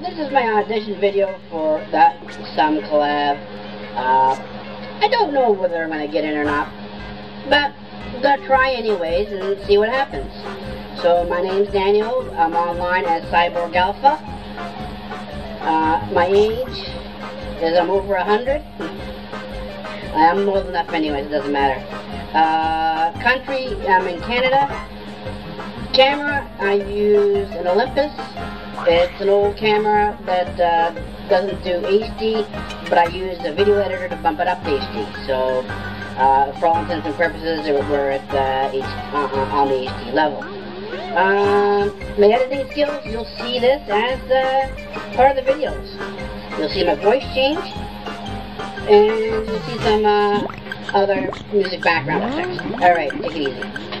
this is my audition video for that Some collab. Uh, I don't know whether I'm going to get in or not, but to try anyways and see what happens. So my name's Daniel. I'm online as Cyborg Alpha. Uh, my age is I'm over 100. I'm than enough anyways, it doesn't matter. Uh, country, I'm in Canada. Camera, I use an Olympus. It's an old camera that uh, doesn't do HD, but I use a video editor to bump it up to HD. So, uh, for all intents and purposes, we're at uh, H uh, on the HD level. Um, my editing skills, you'll see this as uh, part of the videos. You'll see my voice change, and you'll see some uh, other music background effects. Alright, take it easy.